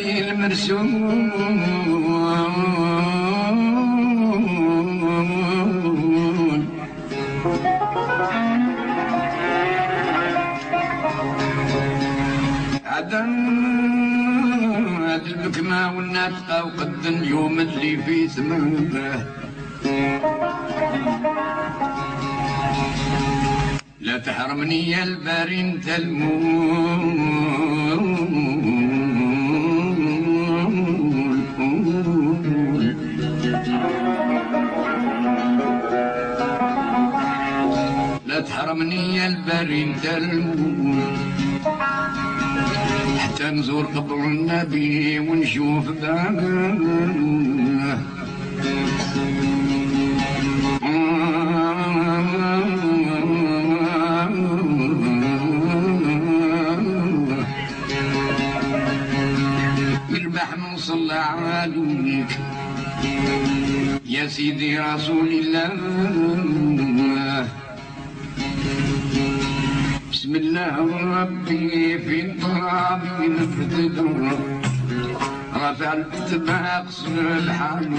المرسول عدم هاد البكمة والناتقة وقد اليوم اللي في ثمنه لا تحرمني يا الباري انت الباري انت المول. حتى نزور قبر النبي ونشوف بابه يربح عليك يا سيدي رسول الله. بسم الله ربي في ترابي رفع الاتباق سبحان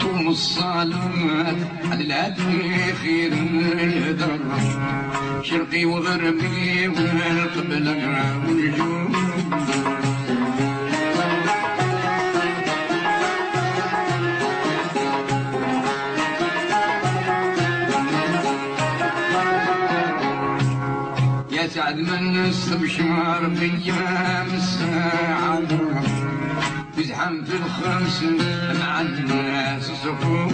توم الصلاة على العدل خير شرقي وغربي والقبلة والجود يا سعد من استبشر بأيام السعادة تزحم في الخمس مع الناس صفوف.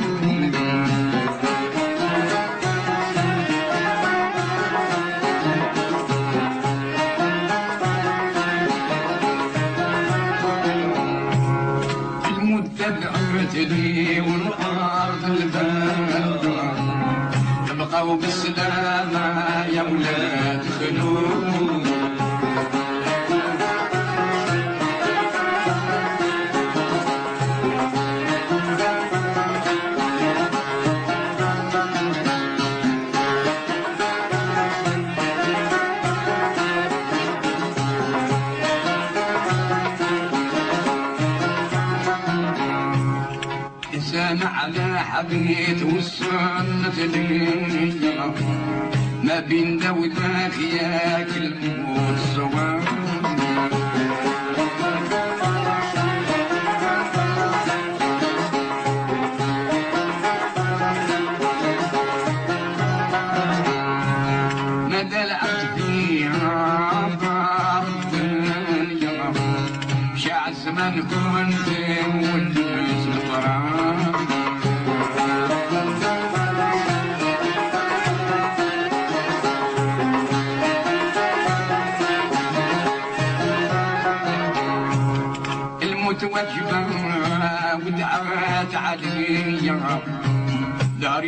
حبيت والسنة لي ما بين ذا وذاك ياكل الموت سوا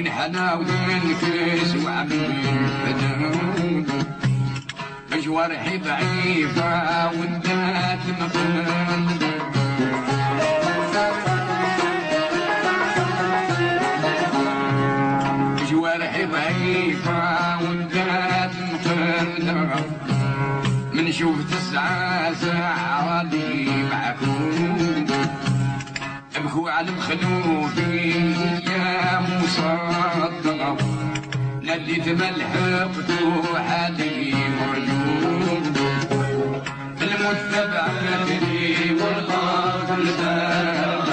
حنا ونكس وعمي فدان جوارحي ضعيفة والذات مقلب جوارحي ضعيفة والذات مقلب من شوف تسعة ساعة معكم. ابكوا على مخلوفي يا مصدق. ناديت ملحق وحالي موجود المتبع نادي والارض الباب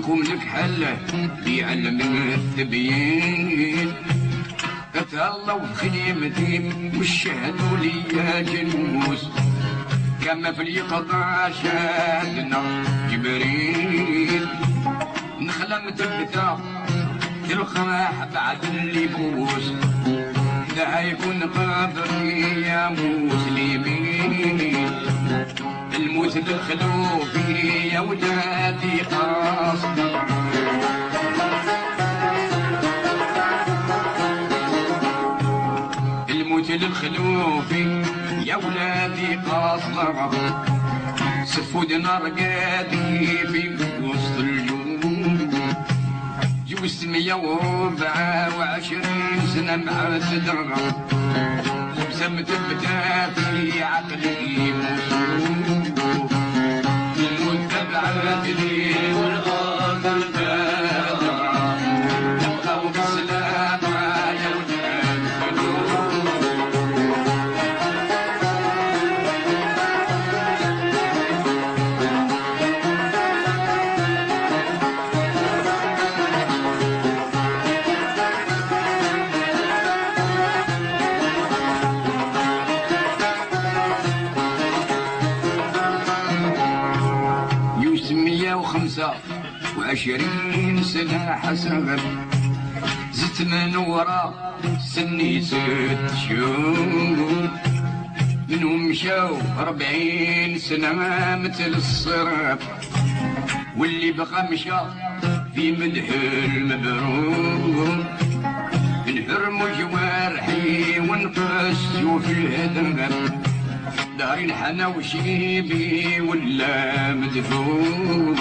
يوصيكم لك حله بيعلم التبيين. تهلاو في خدمتي وشهدوا لي جلوس كما في اليقظة شاهدنا جبريل. نخلى متبتة تلقاح بعد اللي بوس ده يكون قادري يا مسلمين الموت للخلوفي يا ولادي قصد الموت للخلوفي يا ولادي قصد سفود نار قادي في وسط الجنوب. جوز مية وربعة وعشرين سنة مع الدرة وبسمت بتاتي عقلي مصروف المتبعة لي حسبت زدت من ورا سني ست شهور منهم مشاو أربعين سنة مثل الصراط واللي بقى مشى في مدح المبرور نحرم جوارحي ونقص في الهدم. دارين حنا وشيبي ولا مدفور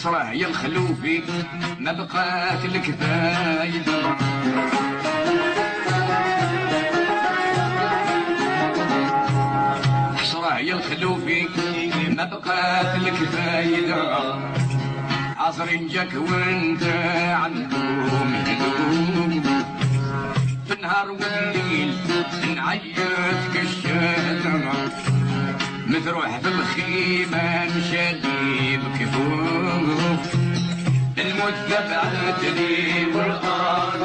حصره يا الخلوفي ما بقات لك فايدة حصره يا الخلوفي ما بقات لك فايدة عصر جاك وانت عندهم هدوم في النهار والليل نعيط كالشترة مثروح في الخيمة مشالي بكفوف الموت تبعتني والأرض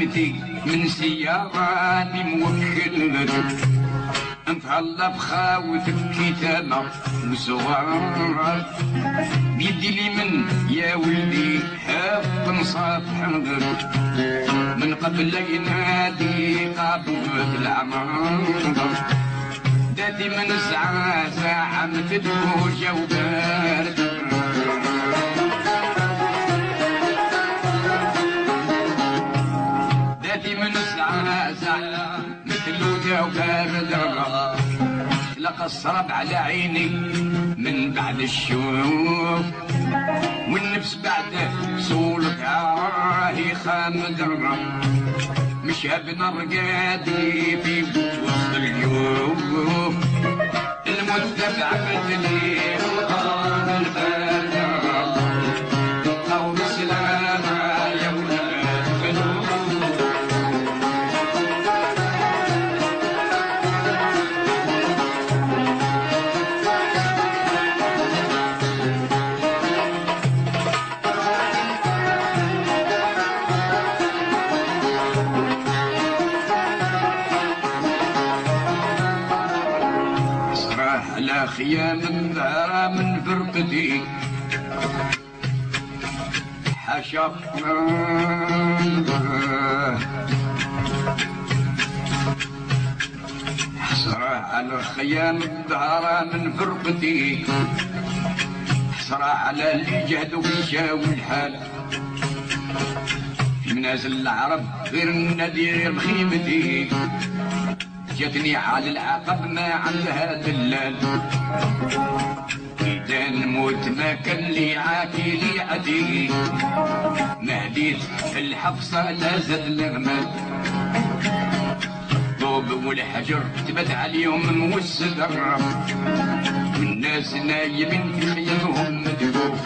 على خيمتي من سياراني موكل انتهلا بخاوتك كتابة وصغار بيدي لي من يا ولدي حاف نصافحك من قبل ينادي قابل العمر. داتي من ساعة ساعة متدوجة وبارد متدوجة وبارد لقى الصرب على عيني من بعد الشوف والنفس بعد صولك راهي خامد مش ابن رقادي في وسط اليوم. المتبع مثلي وقام البلد صراح على خيام الدار من فرقتي صراح على اللي جهدوا الحال في منازل العرب غير النذير بخيمتي جاتني على العقب ما عندها دلال إذا نموت ما كان لي عاكي لي عدي ما هديت الحفصة لا زاد الغمال الطوب والحجر تبت عليهم موسد والناس نايمين في خيامهم مدفوف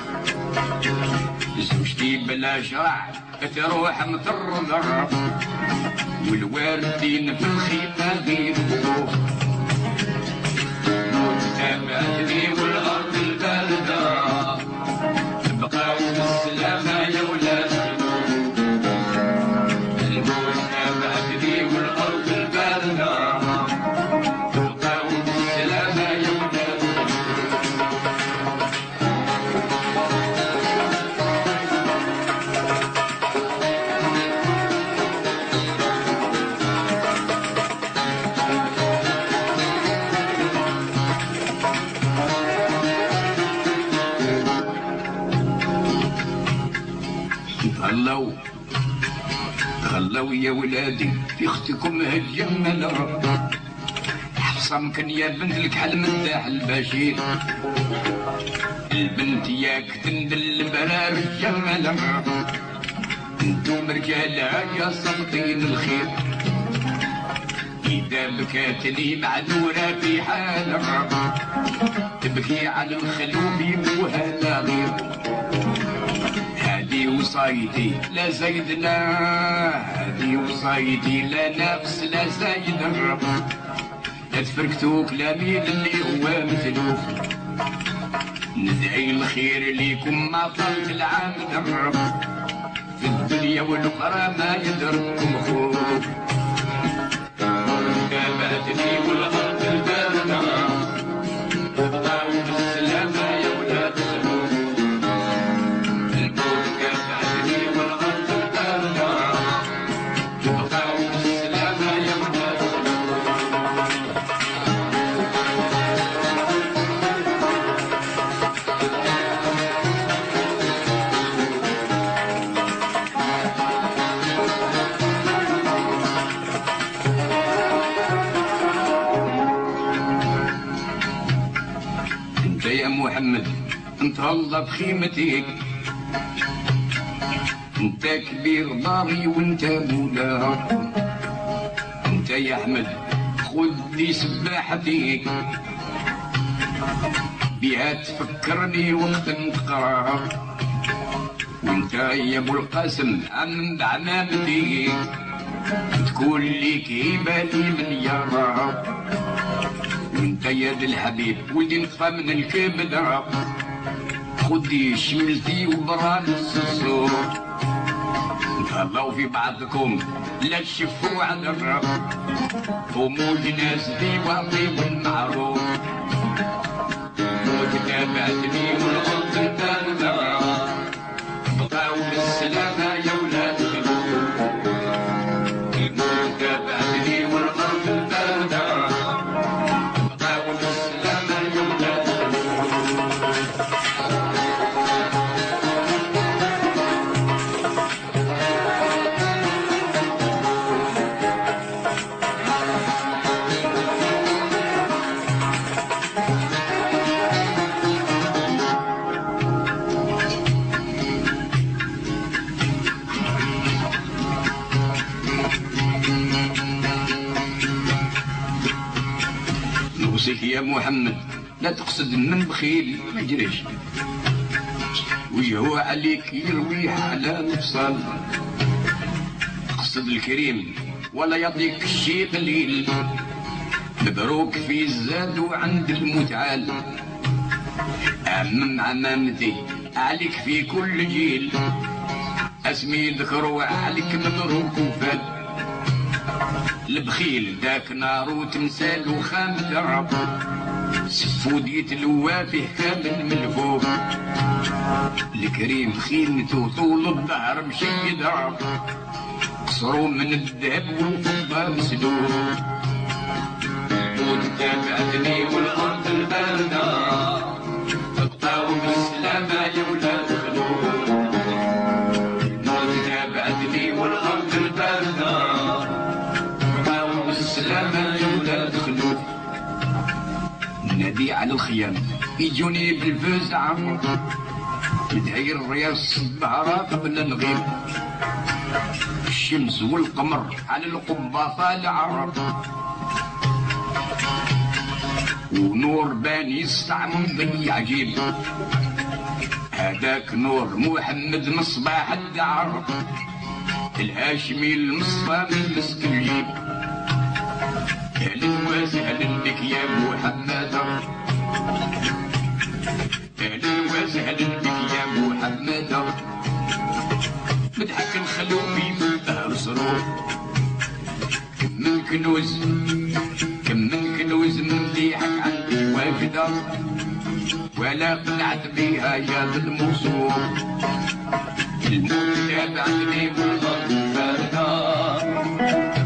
زوجتي بلا شرع تروح مطرضة والواردين في الخيمة غير وقوف تابعتني والأرض يا ولادي في اختكم هالجملة حفصة ممكن يا بنت لك مداح البشير البنت ياك تندل برار الجملة أنتم رجالها يا سلطين الخير. إذا بكاتني معذورة في حالها تبكي على الخلوف وهذا غير. هذه وصايتي لا زايد لا هذه وصايتي لا ناقص لا زايد الرب. لا تفركتو كلامي للي هو مثلوف ندعي الخير ليكم ما طلت العام الرب. في الدنيا والأخرى ما يدركم خوف تابعتني والأرض الباردة تبقى انت الله بخيمتك. أنت كبير داري وأنت مولا أنت يا أحمد خذ لي سباحتك. بها تفكرني وقت نقرا وأنت يا أبو القاسم عم بعمامتي. تكون لي كيبالي من يرى. وأنت يا الحبيب ولدي نطفى من الكبدة. خدي شملتي وبران السوق تهلاو في بعضكم لا تشفوا على الرب. قوموا ناس دي واطي والمعروف موت تابعتني والغلط انت بقاو بالسلامة لا تقصد من بخيل ما يجريش وجهه عليك يروي على المفصل اقصد الكريم ولا يعطيك شي قليل. مبروك في الزاد وعند المتعال. أمم عمامتي عليك في كل جيل. أسمي ذكروا عليك مبروك وفات البخيل ذاك نار وتمثال وخام درب سفودية الوافي كامل ملفوف الكريم خينته طول الظهر مشي يضرب قصروا من الذهب والفضة مسلوب وانت بعدني الخيام يجوني بالفوز عمرو ندعي الرياس الظهرة قبل الغيب. الشمس والقمر على القبة طالع ونور باني يستعمل ضي عجيب هذاك نور محمد مصباح الدعر. الهاشمي المصفى من مسك الجيب أهلا وسهلا يا محمد. أهلا وسهلا بك يا محمد مضحك الخلوفي من دهر سرور كم كنوز كم كنوز من ضيحك عندي واجدة ولا قنعت بيها يا ذا الموصول الموت تابعتني والغرب باردة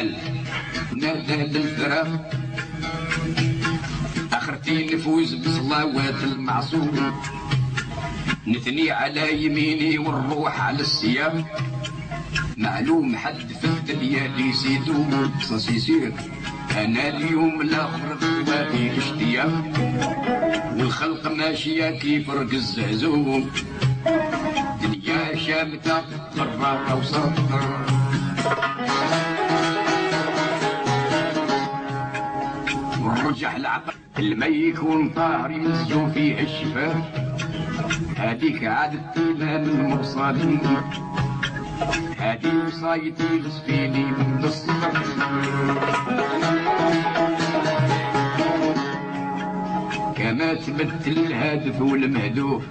الحال نادى بالفراق آخرتي نفوز بصلوات المعصوم. نثني على يميني والروح على السياق معلوم حد في الدنيا اللي سيدو يصير. أنا اليوم الآخر في اشتياق والخلق ماشيه كيف رق الزهزوم دنيا شامتة قرارة وسطر ورجع العقل الما يكون طاهر يمزو فيه الشفاه هذيك عادتنا من المرصادين هذه وصايتي لصفيني من الصبر كما تبدل الهدف والمهدوف.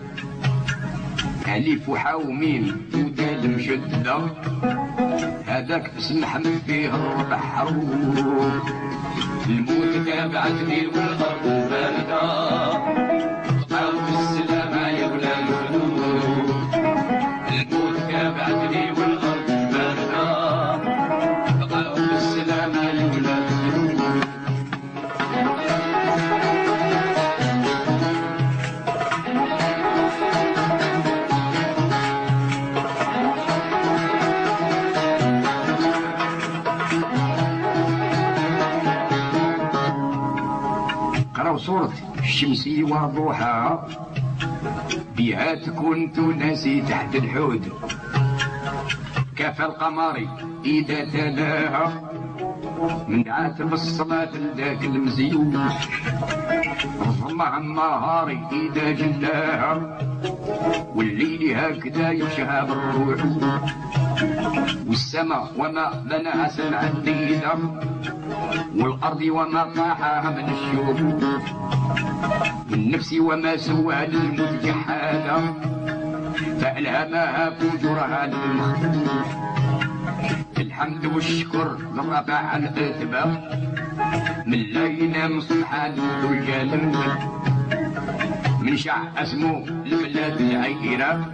أليف وحاومين ودال مشدة. هذاك اسم حمد فيه الربح الموت تابعتني والغرب باردة وضوحها بها تكون تونسي تحت الحود كفى القمر إذا تلاها. من عاتب الصلاة لذاك المزيون. ظلمة النهار إذا جلاها. والليل هكذا يشهى الروح والسماء وما بناها سمع الديدة والأرض وما طاحها من الشوك. والنفس وما سوى للموت جحادا فألهمها فجرها للمخلوق الحمد والشكر للرفع الأثبات من لا ينام سبحان ذو الجلال من شع اسمه البلاد العيرة.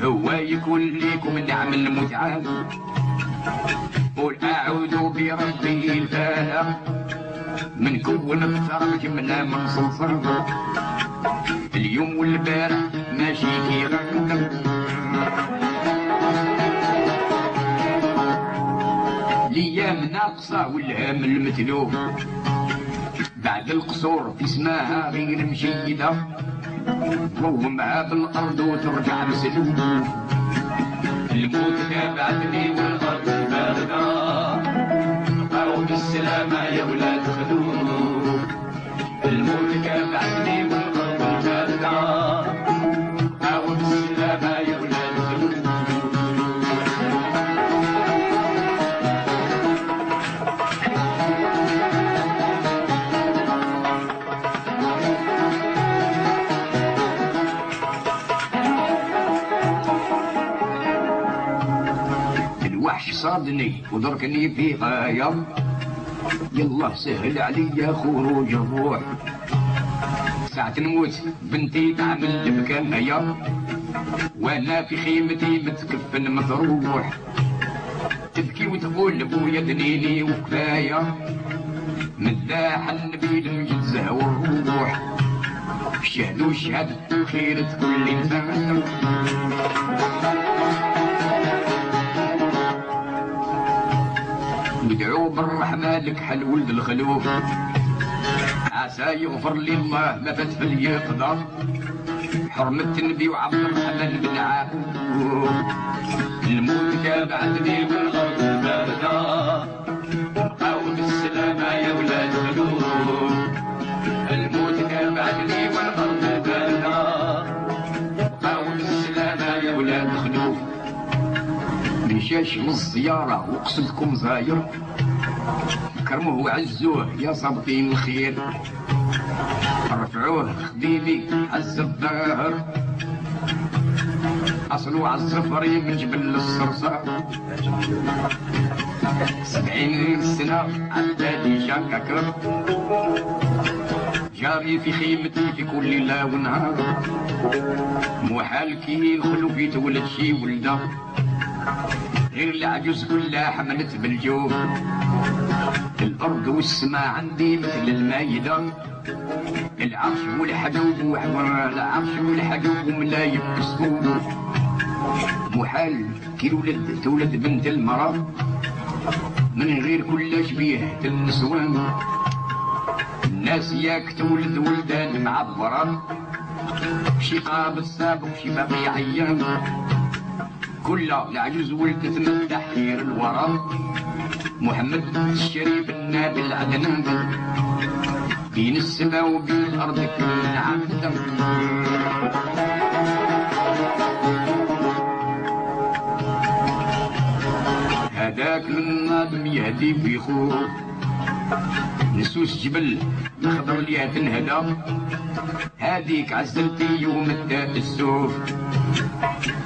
هو يكون ليكم نعم المتعة قل أعوذ بربي الفالق من كون الثرى من من صلصل اليوم والبارح ماشي كي غنقل الأيام ناقصة والهام المثلوب بعد القصور في سماها غير مشيدة. معها بالأرض وترجع مسلوب الموت بعدني والأرض باردة بقاو بالسلامة يا ولاد. صادني ودركني في غاية. يلا سهل عليا خروج الروح. ساعة نموت بنتي تعمل البكاية وأنا في خيمتي متكفن مفروح. تبكي وتقول لبويا دنيني وكفاية. مداح النبي المجد والروح شهدوا شهادة خيرة كل انسان ندعو بالرحمة لك حل ولد الخلوف عسى يغفر لي الله ما فات في اليقظة حرمة النبي وعبد الرحمن بن عوف الموت بعدني والأرض باردة بقاو بالسلامة يا ولاد خلوف الموت بعدني والأرض باردة بقاو بالسلامة يا ولاد خلوف مشاش للزيارة وقصدكم زاير؟ كرموه وعزوه يا صابطين الخير. رفعوه خديدي عز الظهر أصلوا على الزفري من جبل الصرصار. سبعين سنة عدادي شاككر جاري في خيمتي في كل ليلة ونهار محال كي يدخلوا في تولد شي ولده غير العجوز كلها حملت بالجوف. الأرض والسماء عندي مثل المايدة العرش والحجوب وحمر العرش والحجوب وملا يبسطوا محال كي الولد تولد بنت المرأة من غير كل شبيه النسوان. الناس ياك تولد ولدان معبرة شي قابل سابق شي باقي عيان كل العجوز ولدت من تحرير الورى. محمد الشريف النبي العدنان. بين السماء وبين الأرض كل عبد هذاك الناظم يهدي في خوف. نسوس جبل الخضر اللي تنهدى. هذيك عزلتي يوم السوف.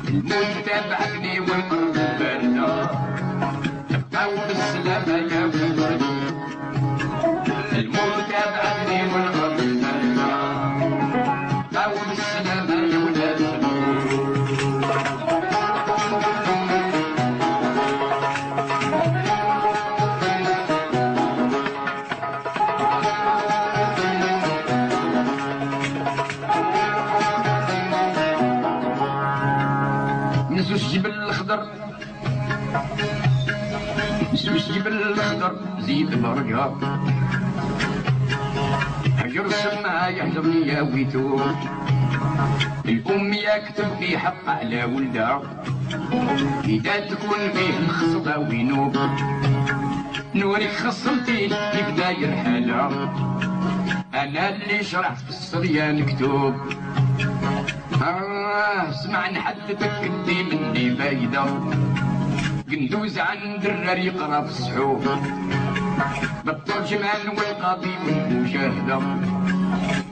الموت تبعتني والقلب باردة. تبقاو بالسلامة يا ولد جبل الخضر زيد برقها يشجر سما يحضرني يا ويتو. الأم يكتب في حق على ولدها إذا تكون فيه الخصبة وينوب. نوريك خصمتي كيف داير حالها أنا اللي شرحت في الصريان مكتوب. آه سمع نحدثك انتي مني فايدة. قندوز عن درار يقرا في الصحوف بالترجمان والقاضي والمشاهدة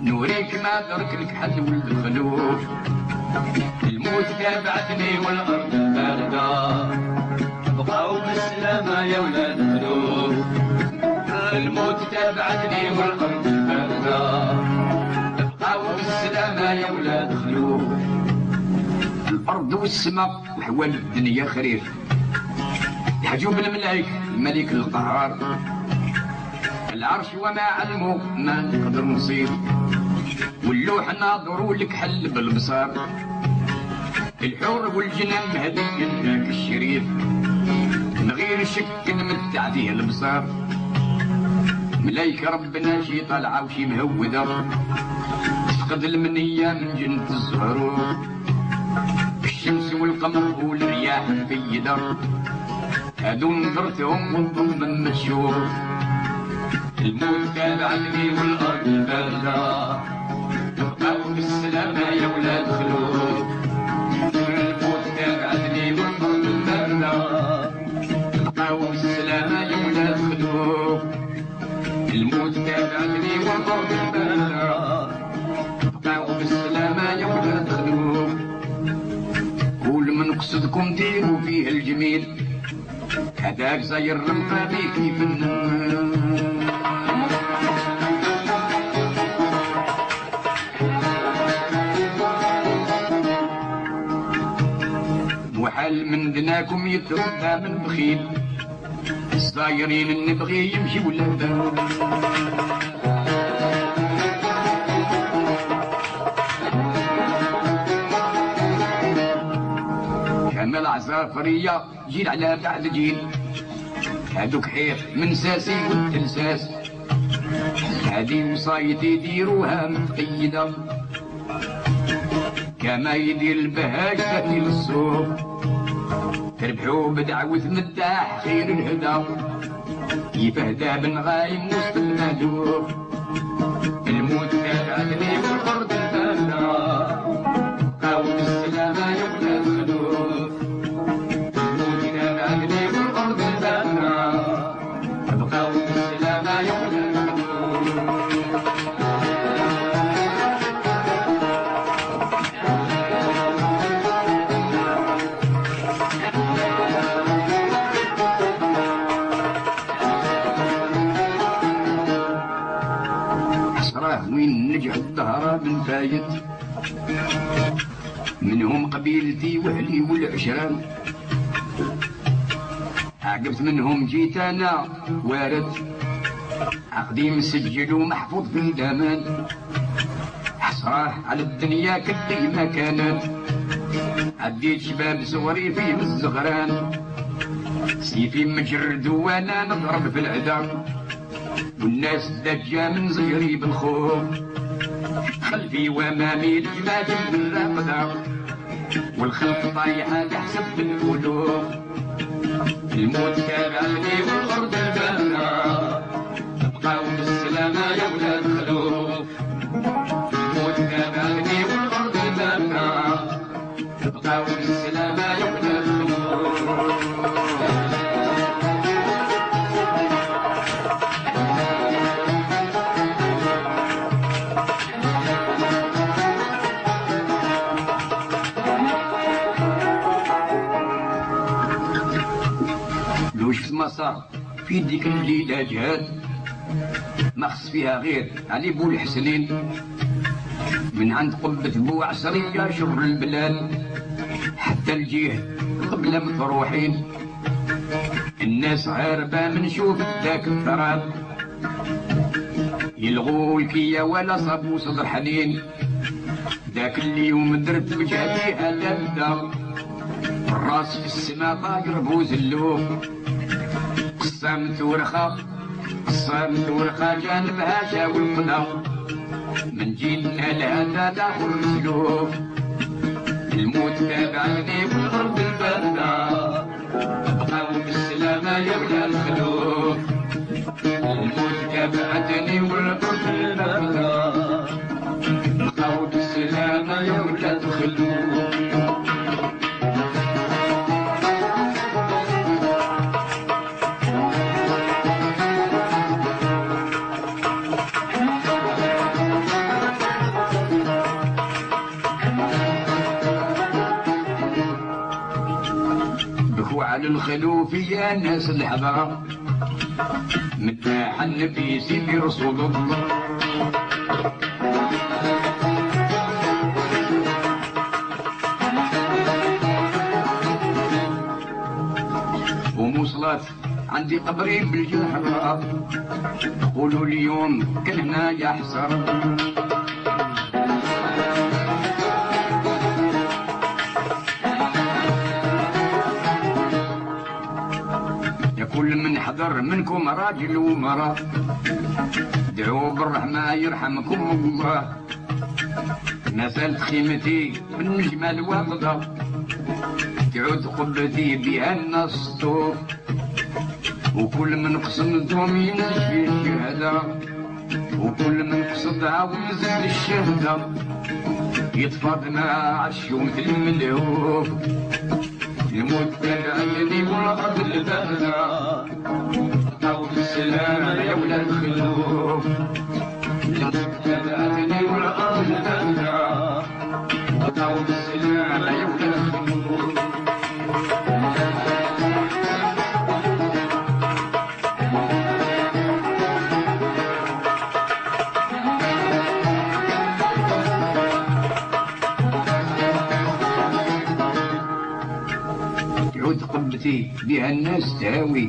نوريك ما درك لك حد ولد الخلوف الموت تابعتني والأرض الباردة بقاو بالسلامة يا ولاد الخلوف الموت تابعتني والأرض الباردة بقاو بالسلامة يا ولاد خلوف الأرض والسماء وحوال الدنيا خريف. حجوب الملايك الملك القهار. العرش وما علمه ما نقدر نصير واللوح ناظر لك حل بالبصار. الحور والجنان مهدي لك الشريف من غير شك نمتع فيه البصار. ملايك ربنا شي طالعة وشي مهودة. تفقد المنية من جنة الزهرور الشمس والقمر والرياح مفيدة هادو نظرتهم والظلم متشوف الموت تابعني والأرض الباردة. تبقاو بالسلامة يا ولاد خلود الموت تابعني والأرض الباردة. تبقاو بالسلامة يا ولاد خلود الموت تابعني والأرض الباردة. تبقاو بالسلامة يا ولاد خلود كل من قصدكم ديروا فيه الجميل. هداك زي الرمقة بيك يفنن وحال من دناكم يتردى من بخيل الصايرين النبغي يمشي ولا كما العصافرية جيل على بعد جيل. هادوك حيط من ساسي والتلساس هادي وصايتي يديروها متقيدة كما يدير البهاج تاتي للسوق. تربحوا بدعوة مداح خير الهدى. كيف هدا بن غايم وسط المهدوف قبيلتي وأهلي والعشران. عقبت منهم جيت أنا وارد. عقدي مسجل ومحفوظ في الأمان. حسراه على الدنيا كلي ما كانت. عديت شباب صغري فيه الزغران. سيفي مجرد وأنا نضرب في العدا والناس دجا من صغري بالخوف. خلفي وأمامي الجماجم بالرقدة والخلق طايحة تحسب بالقلوب الموت تابعني والأرض في ديك الليلة جهاد. ما خص فيها غير علي بو الحسنين. من عند قبة بو عصرية شر البلاد حتى الجيه قبل مطروحين. الناس عاربة من شوف ذاك التراب. يلغوا الكيا ولا صابوا صدر حنين. ذاك اليوم درت بجهدي هلا الراس في السما طاير بوز اللوف. قسام ورخا قسام ورخا جانبها القنا من جينا لهذا لاخر مسلوف الموت تابعني والأرض البردة بقاو بالسلامة يا ولا الخلوف الموت تابعتني والأرض البردة بقاو بالسلامة يا ولا الخلوف بكوا على الخلوف يا ناس الحضرة متاح النبي سيدي رسول الله. وموصلات عندي قبري بالجحرة قولوا اليوم كلنا يا حسرة كل من حضر منكم راجل ومرأة. دعوا بالرحمة يرحمكم الله. ما خيمتي بالنجمة الواقدة تعود قبتي بها الناس وكل من قصدهم ينجي الشهادة. وكل من قصدها ويزال الشهادة. يتفاضنا عالشوم في الملهوف الموت تبعتني والأرض البهدة أو بالسلامة يا ولاد الخلوف. قبتي بها الناس تهاوي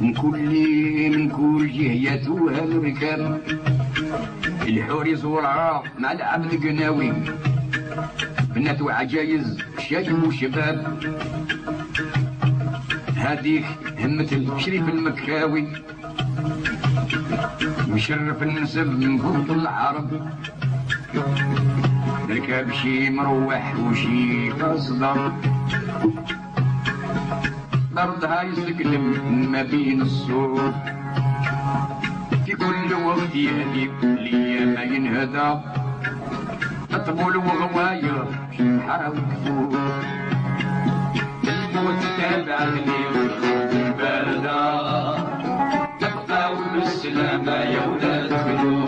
من كل من كل جهة يتوها الركاب الحوري زورعة مع العبد قناوي بنات وعجايز شايب وشباب. هذيك همة الشريف المكاوي. مشرف النسب من فوق العرب. ركب شي مروح وشي قصدر. برضها يستكلم ما بين الصوت. في كل وقت يهدي لي ما ينهدى أطبول وغواير شمحة وكفور الموت تابعني الباردة تبقى بالسلامة يا ولاد خلود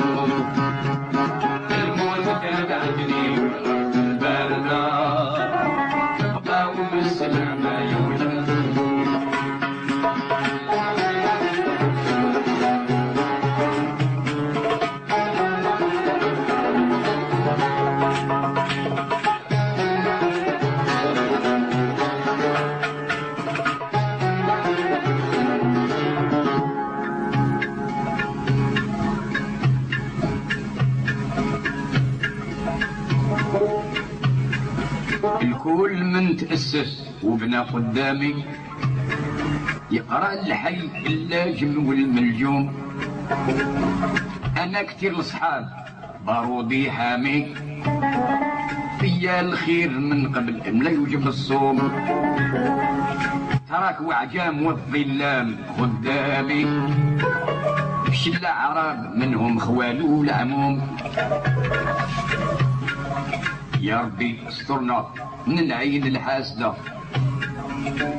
تأسس وبنى قدامي يقرأ الحي اللاجم والملجوم أنا كتير الصحاب بارودي حامي. فيا الخير من قبل لا يوجب الصوم. تراك وعجام والظلام خدامي. شلة عرب منهم خوالو العموم. يا ربي استرنا. من العين الحاسدة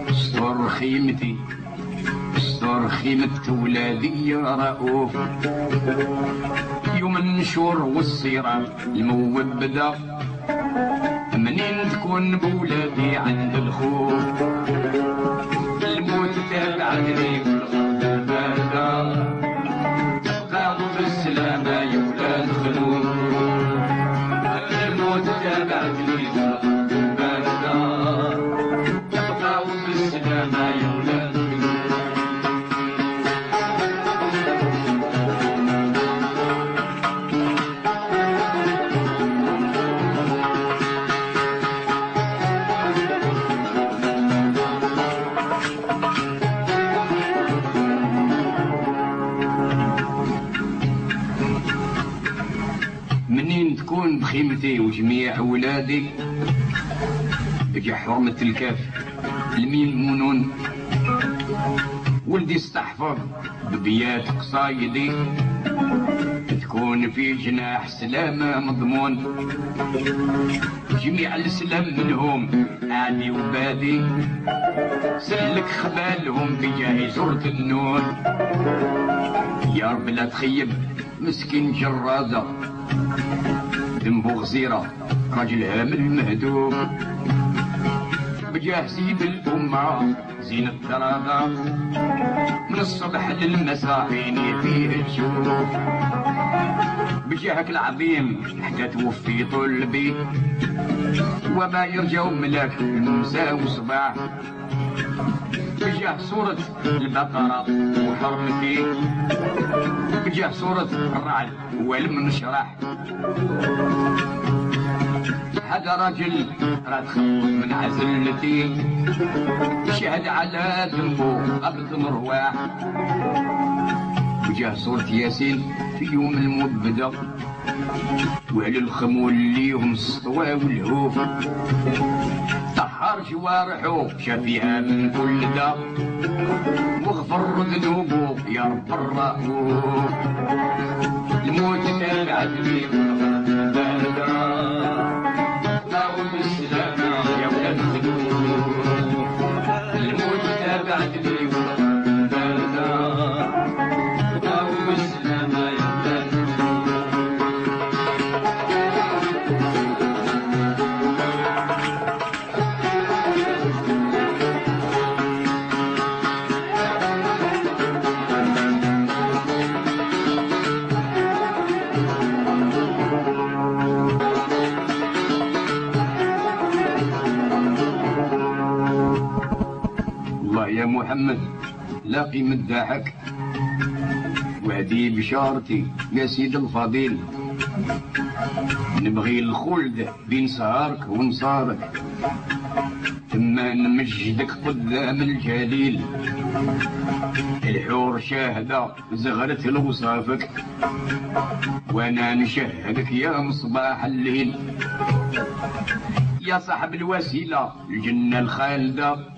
استر خيمتي استر خيمة ولادي يا رؤوف. يوم النشور والصيرة الموبدة منين تكون بولادي عند الخوف؟ الموت في بخيمتي وجميع ولادي بقى حرمة الكاف الميمونون ولدي استحفظ ببيات قصايدي. تكون في جناح سلامة مضمون. جميع السلام منهم عادي وبادي. سلك خبالهم بجاه سورة النور يا رب لا تخيب مسكين جرادة ذنبو غزيرة راجل هامل مهدوب بجاه سيد الأمة زين الترابة من الصبح للمساء عيني فيه تشوف بجاهك العظيم حتى توفي طلبي. وما يرجعوا ملاك المساء وصباح. بجاه صورة البقرة وحرمتي. بجاه صورة الرعد والمنشرح هذا راجل راه من عزلتي. شهد على ذنبه قبل مرواح وجاه صورة ياسين في يوم المبدأ. وعلى الخمول ليهم السطوى والهوف. طهر جوارحه شافيها من كل دا واغفر ذنوبه يا رب الرؤوف. الموت تابعت محمد لاقي مداحك. وهدي بشارتي يا سيد الفضيل. نبغي الخلد بين سهارك ونصارك ثم نمجدك قدام الجليل. الحور شاهدة زغرت لوصافك وأنا نشهدك يا مصباح الليل. يا صاحب الوسيلة الجنة الخالدة.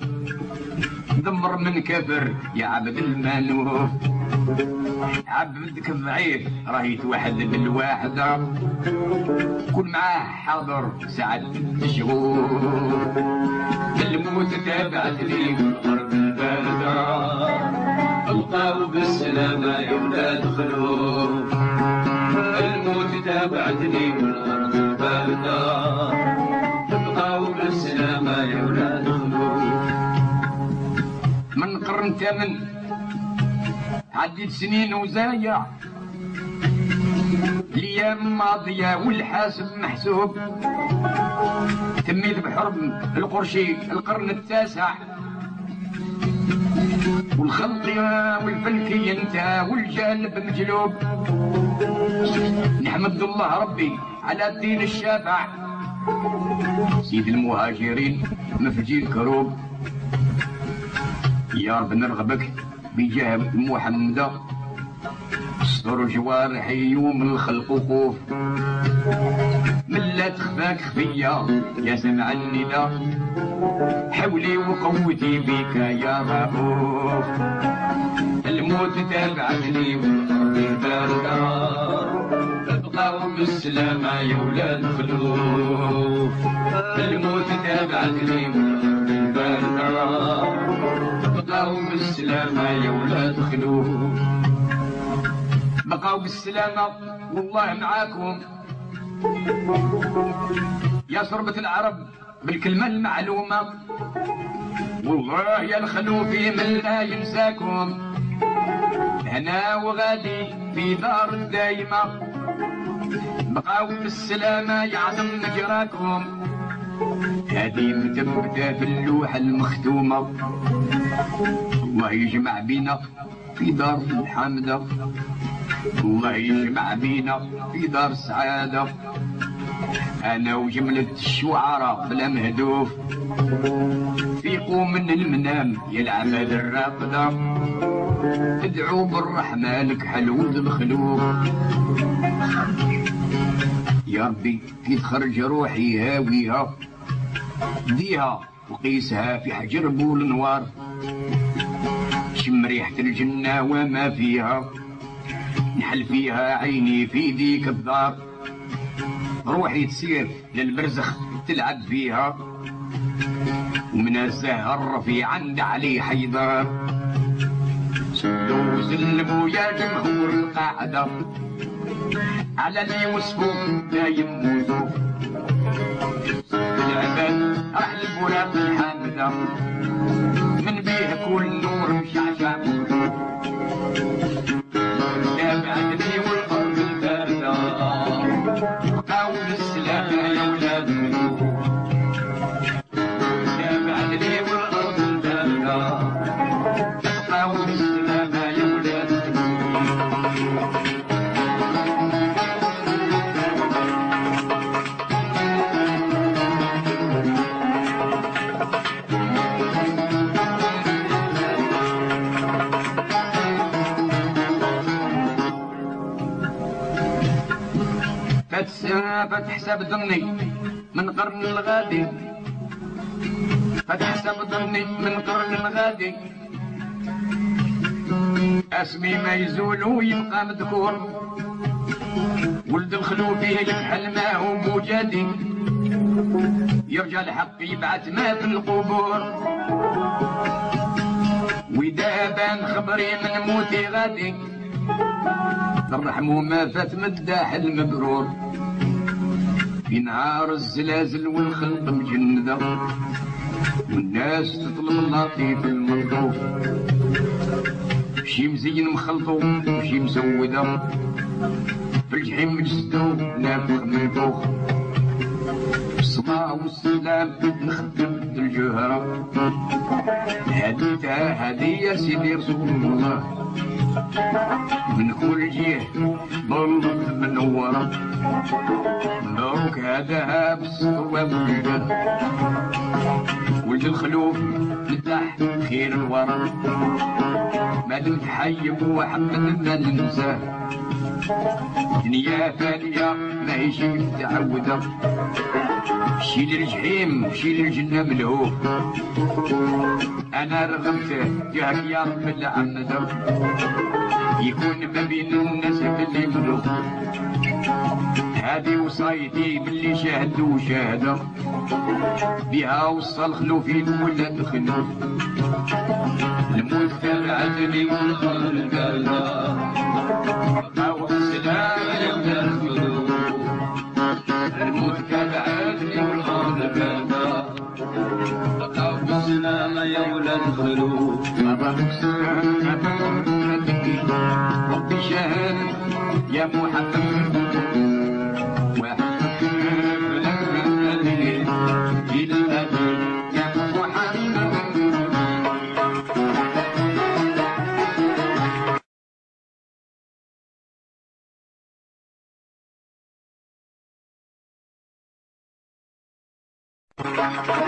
دمر من كبر يا عبد المنوف عبدك ضعيف راه يتوحد بالواحدة كل معاه حاضر ساعة تشغول الموت تابعت لي بالأرض الباردة. القاو بالسلامة يا ولاد خلوف الموت تابعت لي بالأرض الباردة. من عديت سنين وزايع الأيام ماضيه والحاسب محسوب. تميت بحرب القرشي القرن التاسع. والخلق يا والفلكي انت والجانب مجلوب. نحمد الله ربي على الدين الشافع. سيد المهاجرين مفجي الكروب. يا رب نرغبك بجاه محمد استر جوارحي يوم الخلق وقوف من لا تخفاك خفية يا سمع النداء. حولي وقوتي بك يا رؤوف الموت تابعتني والأرض الباردة ابقاو بالسلامة يا ولاد خلوف الموت تابعتني والأرض الباردة بقاو بالسلامة يا ولاد خلوف بقاو بالسلامة والله معاكم. يا شربة العرب بالكلمة المعلومة. والله يا الخلوفي من لا ينساكم. هنا وغادي في دار الدايمة بقاو بالسلامة يعظم مجراكم هذه متبتة في اللوحة المختومة الله يجمع بينا في دار الحمدة. الله يجمع بينا في دار السعادة. أنا وجملة الشعراء بلا مهدوف. فيقوا من المنام العماد الراقدة. ادعوا بالرحمن لك حلوة الخلوف يا ربي كي تخرج روحي هاويها ديها وقيسها في حجر بول نوار. شم ريحة الجنة وما فيها. نحل فيها عيني في ذيك الدار. روحي تسير للبرزخ تلعب فيها. ومن الزهر في عند علي حيدر. سدوز البويا جمهور القاعدة. على اللي وصفوا دايم موزوف العباد أهل البراق الحامدة من بيه كل نور مشعشع فتح حساب ظني من قرن الغادي. فتح حساب ظني من قرن الغادي. أسمي ما يزول ويبقى مذكور. ولد الخلوفي يفحل ما هو بوجادي يرجع الحق يبعث ما في القبور. وإذا بان خبري من موتي غادي. الرحم ما فات مداح المبرور في نهار الزلازل والخلق مجندة والناس تطلب اللطيف الملطوف. شي مزين مخلطو وشي مسودة. في الجحيم مجسدو نافخ من الفوخ الصلاة والسلام نخدم الجهرة. هديتها هدية سيدي رسول الله. من كل جهة ظلت منورة. مبروك هذا بالسر والجد ولد الخلوف مدح خير الورى. ما دمت حي وحمد ما ننساه دنيا فانية ما هي شي متعودة. شي للجحيم شي للجنة ملهوف أنا رغبت جاك يا رب العمدة يكون ما بين الناس باللي ملوك هذه وصايتي باللي شاهد وشاهد بها وصل خلوفي ولا دخلوف الموت تبعتني والخلق أو السلام يوم السلام يوم الخلوف ربي شهد يا محمد. يا محمد بسم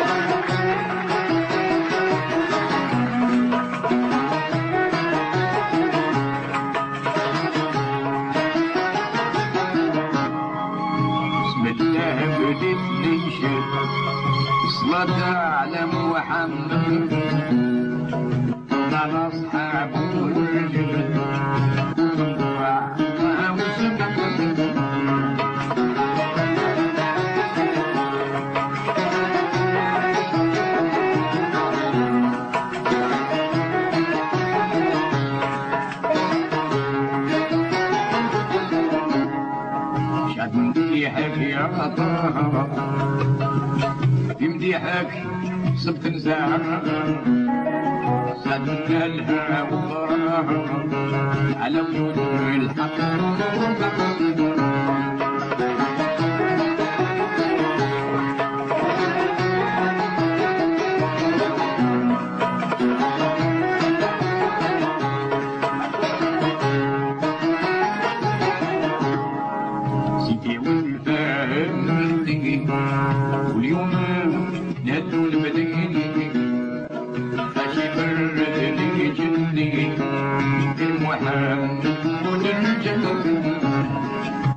الدين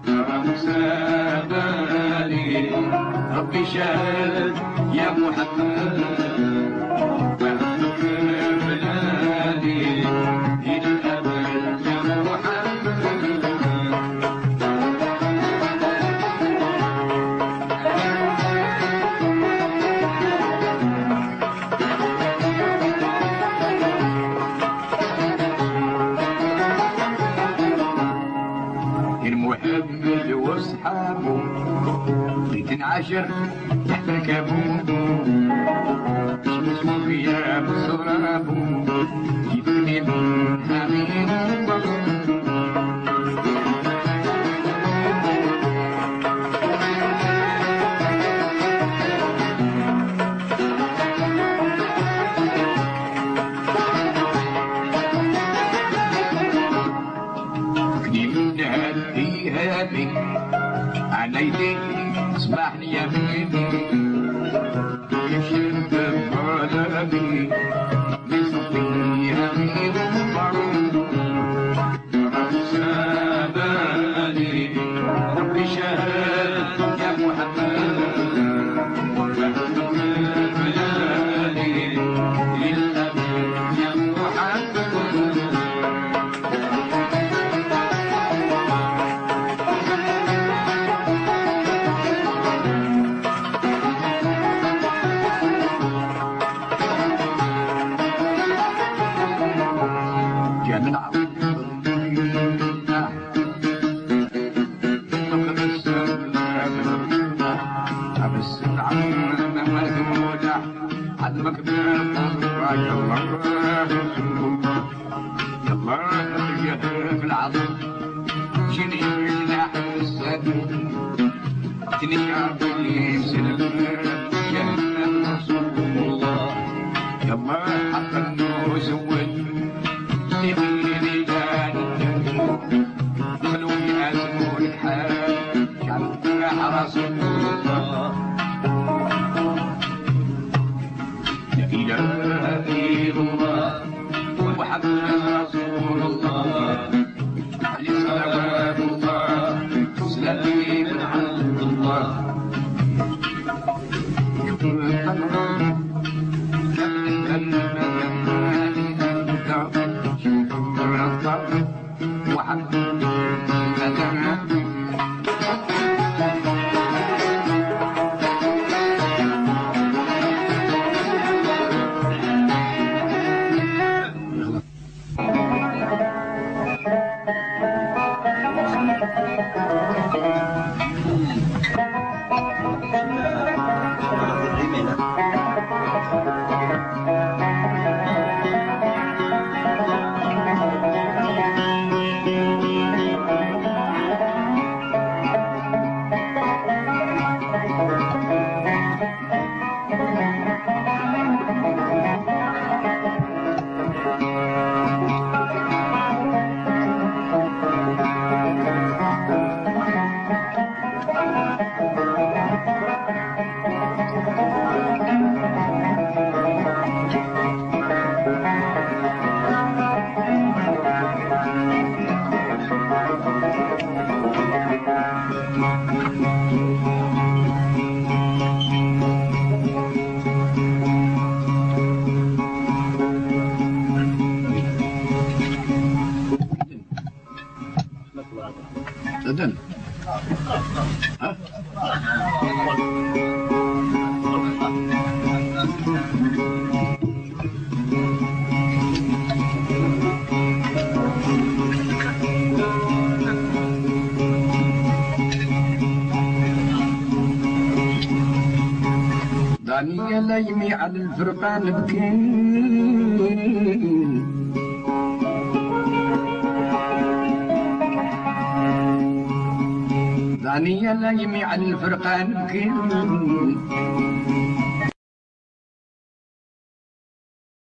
يا مسابالي ربي شهد يا محمد Gerçekte bu Yeah. by looking